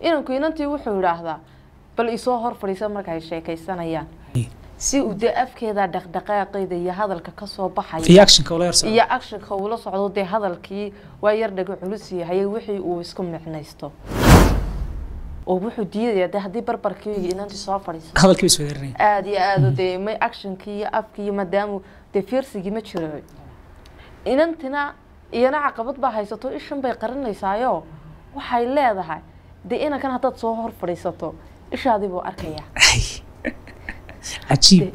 inanku inantii wuxuu idhaahdaa bal isoo hor fadhiisa marka ay sheekaysanayaan. Si uu dee afkeeda dhaqdhaqaaqeeda iyo hadalka ka soo baxaya iyo actionka iyo uula socdo dee hadalkii waa yar dhaga culus yahay wixii uu isku micnaysto. Oo wuxuu diidaya dee haddii barbarkii inantii soo fadhiiso aada iyo aada dee may actionkii iyo afkii iyo maadaamu dee fiirsigii ma jiro. Inantina iyana caqabad baa haysato ishan bay qarinaysaayo waxay leedahay dee inankan haddaad soo hor fadhiisato ishaadii buu arkayaa. Cajiib.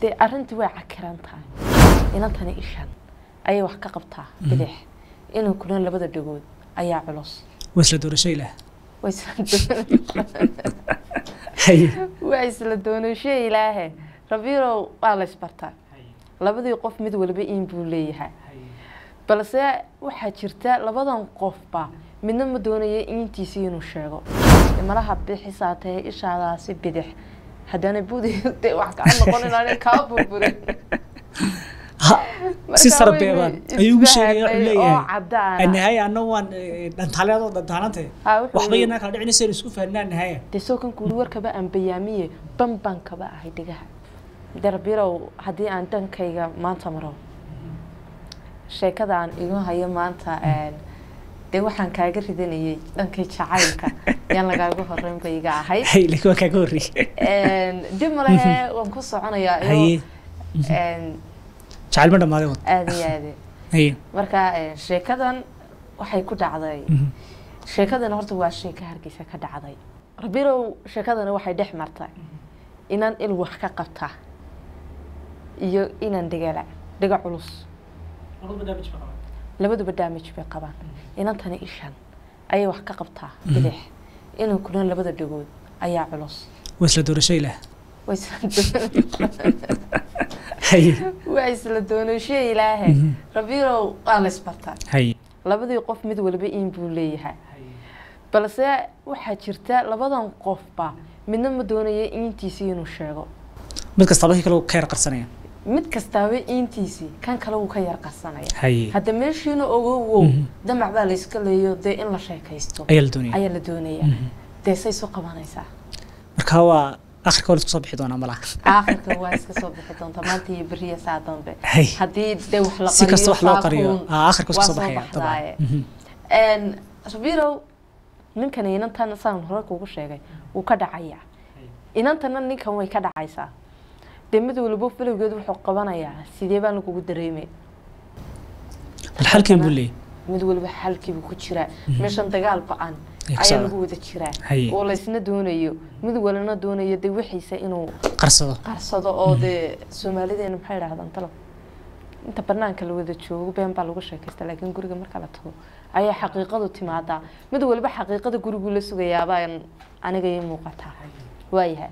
Dee arrintii way cakiran tahay. Inantani ishan ayay wax ka qabtaa bidix inankuna labada dhagood ayaa culus waa isla doorasho ilaah waa isla doonasho ilaahe. Rabiirow waa la isbartaa. Labadii qof mid walba in buu leeyahay. Balse waxaa jirta labadan qofba midna ma doonayo intiisii inuu sheego. Malaha bixisaa tahay ishaadaasi bidix. Haddana budi wax kaa noqon inaan kaa burburin. Si sarbeebaan ayuu ugu sheegaya wuxuu oo leeyahay. cadaana nahaya anna waan Ha, wuxuu waxba yanaa kala dhicinaysa inuu isku fahnaa nahaya dee soo kan kuuri warkaba aan bayaamiye kaba ahay dhigaha darbirow haddii aan dhankayga maanta maro sheekada aan igu hayo maanta een, dee waxaan kaaga ridanayay dhankay jacaylka. Yaan lagaaga horeyn ba iga ahayd. Hay laakiin waa kaaga horreeyey dib malehe waan ku soconayaa een, jacayl ma dhammaaday wad. aada iyo aade haye marka sheekadan waxay ku dhacday. Mhm. sheekadana horta waa sheeko hargeysa ka dhacday. Rabirow sheekadana waxay dhex martay. Inaan il wax ka qabta iyo inaan dhigala dhiga culus labaduba damage bay qabaan. Inantani ishan ayay wax ka qabtaa bidix. Inankuna labada dhagood ayaa culus. Waa isla doorasho ilaah waa isla doonasho ilaahe rabirow waa la isbartaa. Labadii qof mid walba in buu leeyahay. Balse waxaa jirta labadan qofba midna ma doonayo intiisii inuu sheego. Mid kastaba kii kale yar qarsanaya mid kastaaba intiisii kan kale wuu ka yar qarsanaya hadda meeshiina ogowow Mhm. damac baa layska leeyo dee in la sheekaysto. Ayaa la doonaya. Doonaya. Dee say soo qabanaysaa? Marka waa akhirka waa la isku soo bixi doonaa malaha aakhirka waa iska soo bixi doonta maanta iyo beriya saa dambe. Haddii dee wax la si kasta wax loo qariyo aa, akhirka waa soo baxaya dabcan Mhm. Rabirow ninkan inantan saan hore kugu sheegay wuu ka dhacayaa inantana ninkan way ka dhacaysaa dee mid walbo filowgeed wuxuu qabanayaa. Sidee baan lagugu dareemay? Bal halkeen buu leeyahay mid walba xalkiibu ku jiraa. Meeshan dagaal ba'an. Ayaa lagu wada jiraa. Oo laysna doonayo. Mid walana doonayo dee wixiisa inuu qarsado. qarsado oo dee soomaalideena maxay idhahdaan talo? Inta banaanka la wada joogo been baa lagu sheekaysta laakiin guriga marka la tago ayaa xaqiiqadu timaadaa. Mid waliba xaqiiqada gurigu la sugayaabaan aniga ii muuqataa. Waayahay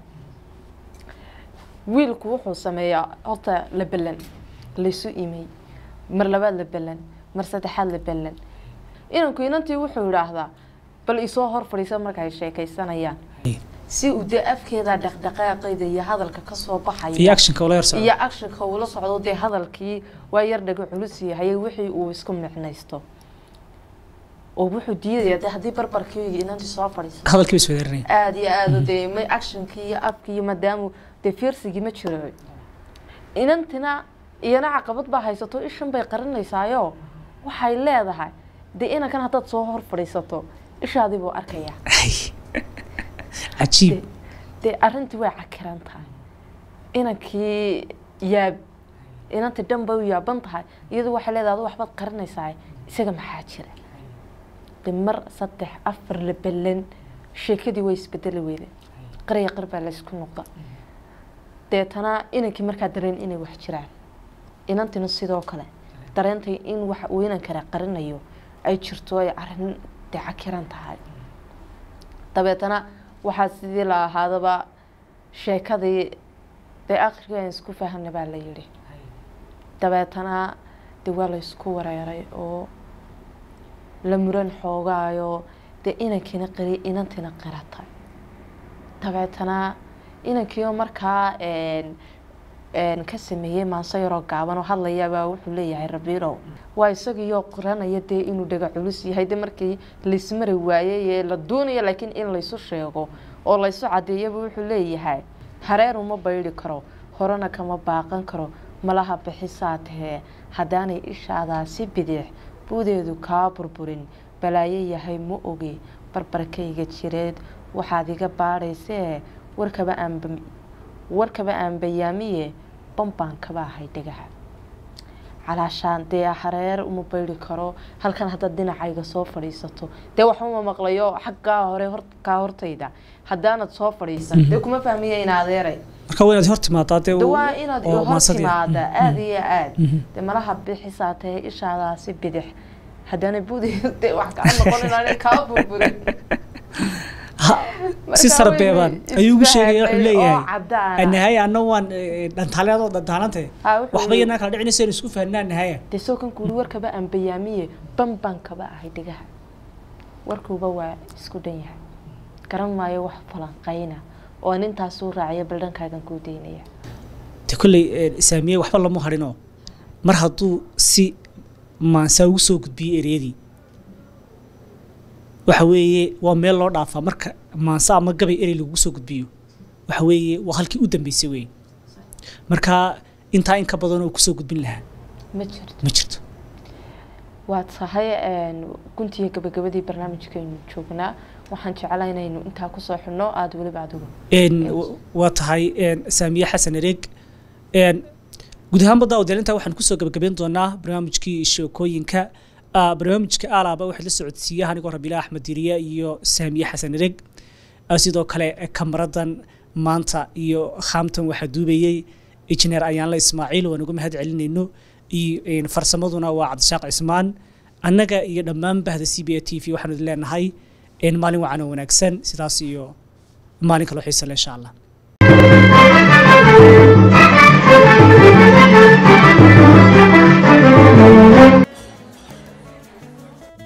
wiilku wuxuu sameeyaa horta la belan laysu imay mar labaad la belan mar saddexaad la belan inanku inantii wuxuu idhaahdaa bal isoo hor fadhiisa marka ay sheekaysanayaan si uu dee afkeeda dhaqdhaqaaqeeda iyo hadalka ka soo baxaya iyo actionka uula socdo. dee hadalkii waa yar dhaga culus yahay wixii uu isku micnaysto. Oo wuxuu diidaya dee haddii barbarkii inantii soo fadhiiso hadalkii aada iyo aada dee actionkii iyo afkii iyo maadaamu dee fiirsigii ma jiro. Inantina iyana caqabad baa haysato ishan bay qarinaysaayo waxay leedahay. Dee inankan haddaad soo hor fadhiisato ishaadii buu arkayaa cajiib. Dee arrintii way cakiran tahay. Inankii yaab inantii dhan bay u yaaban tahay. Iyadu waxay leedahay adu waxbaad qarinaysaa isaga maxaa jira? De mar saddex afar la belan sheekadii way isbedeli weyday qarya qar baa laysku noqda deetana inankii markaa dareen inay wax jiraan. Inantina sidoo kale dareentay in waxa uu inankana qarinayo ay jirto ay arrin dee cakiran tahay. Dabeetana waxaa sidii la ahaadaba sheekadii dee akhriga aan isku fahamna baa la yidhi. Dabeetana dee waa la isku wareeray oo la muran xoogaayo dee inankiina qiri inantiina qiratay. Dabeetana inankiio markaa ka sameeyey maanso yaroo gaaban oo hadlayaabaa wuxuu leeyahay rabiirow waa isagiioo qoranaya dee inuu dhaga culus yahay de markii laismari waayey ee la doonayo laakiin in laysu sheego oo laysu cadeeyaba wuxuu leeyahay. Hareer uma baydhi karo horena kama baaqan karo malaha bixisaa tahee haddaanay ishaadaasi bidix buudeedu kaa burburin balaayo yahay ma ogi barbarkayga jireed waxaad iga baadhaysee warkaba aan bayaamiye bambaan kaba ahay dhagaha calaashaan dee hareer uma baydhi karo halkan haddaad dhinacayga soo fadhiisato. Dee waxuma maqlayo xaggaa hore hor kaa hortayda. Haddaanad soo fadhiisan dee kuma fahmiya in adeeray inaad hor timaadaa dee de waa inaad oo hor maasadii- timaada Mm, aada iyo aad. De malaha bixisaa tahay ishaadaasi bidix. Haddana budi de wax kaa noqon inaan kaa burburin si Marka sarbeebaan way ayuu ugu sheegaya isfahamay wuxuu leeyahay. ah. nahaya anna waan eh, dhantaalyadoo dhantaalante Ha, wuxuu waxba yanaa kala dhicinaysa inu isku fahnaa nahaya dee soo kan kuuri warkaba aan bayaamiye bambaan kaba ahay dhigaha. Warkuuba waa isku dhan yahay. Garan maayo wax falanqayna oo aan intaasuu raaciya baldhankaagan kuu daynaya. De kolley eh, saamiye waxba lama harinoo. Mar hadduu si maansaa ugu soo gudbiyey ereyadii waxa weeye waa meel loo dhaafaa marka maansa ama gabay erey lagugu soo gudbiyo. Waxa weeye waa halkii u dambeysay wey marka intaa in ka badan oo ku soo gudbin lahaa. Ma jirto. Ma jirto. Waa tahay guntiga gabagabadii barnaamijkeenu joognaa. Waxaan jeclaa inaynu intaa ku soo xidhno aada weliba adigu. Waa tahay saamiye xasan ereeg. Een guud ahaanba daawadeelinta waxaan ku soo gabagabeyn doonaa barnaamijkii sheekooyinka barnaamijka aalaaba waxaa la socodsiiya anigoo rabiila axmed diriye iyo saamiye xasan ereeg Ah, sidoo kale eh, kamaradan maanta iyo khaamtan waxaa duubayey injineer ayaanle ismaaciil waan uga mahad celinayno. Iyo farsamaduna waa cabdishaaq cismaan. Annaga iyo dhammaan bahda c b a t v waxaanu idin leenahay een, maalin wacan oo wanaagsan. Sidaas iyo maalin kaloo xiisa leh insha allah